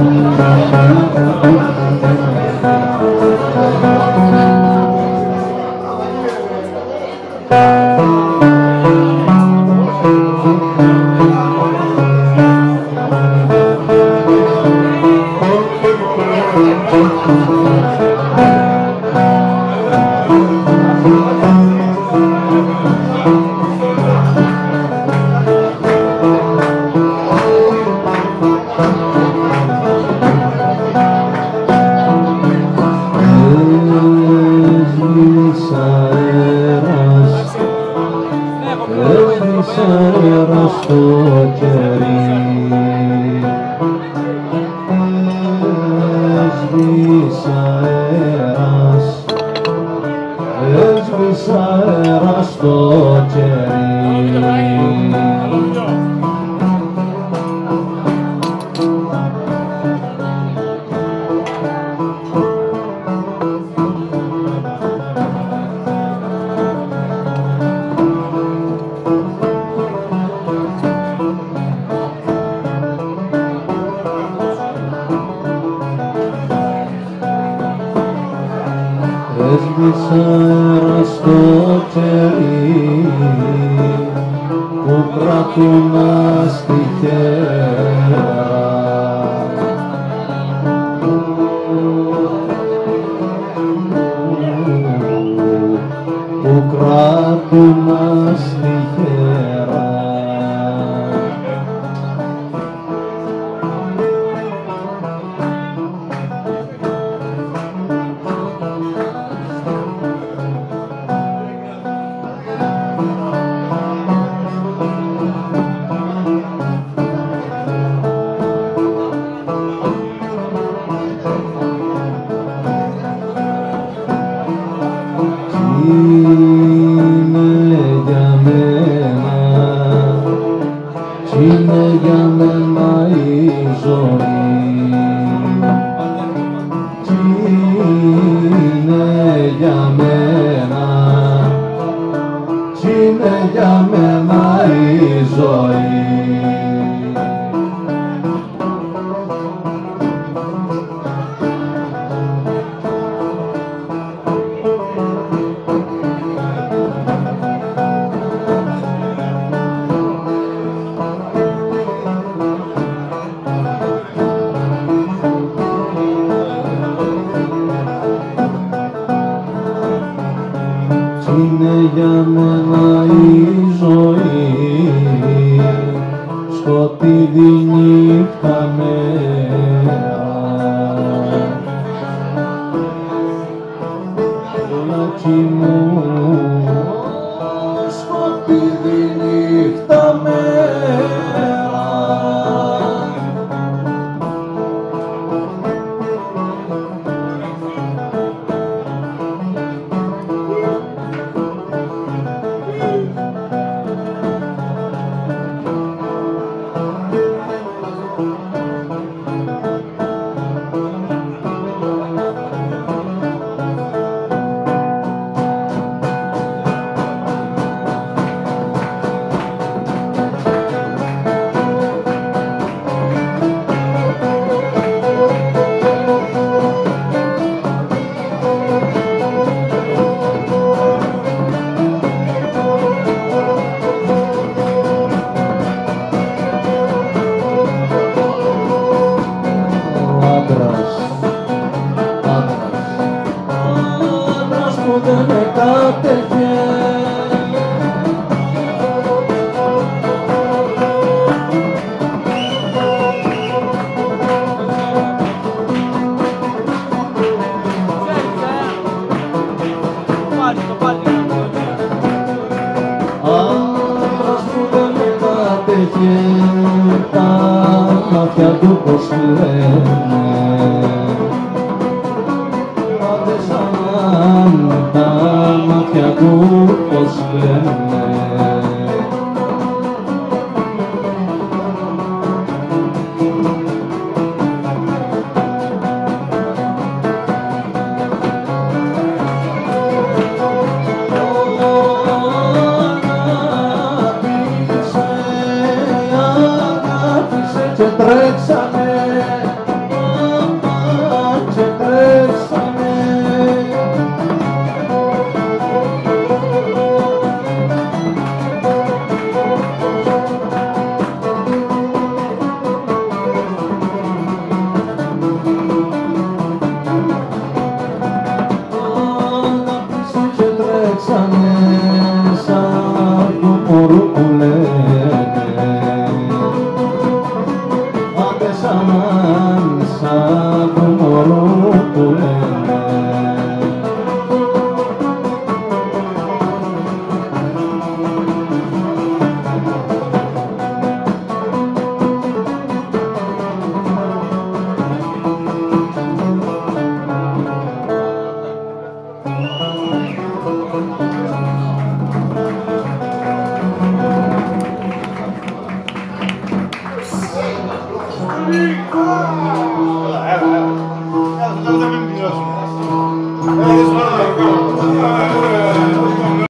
Música αέρας, έσβησε αέρας στο κερί. Έσβησε αέρας στο κερί που κρατούν αστιχέρα. που κρατούν αστιχέρα. Είναι για μένα η ζωή. Σκοτεινή νύχτα μέρα Κι μου άντρας που δεν με κάτεχε. Άντρας που δεν με κάτεχε, τα μάτια του πως λένε. Μάτια του sabun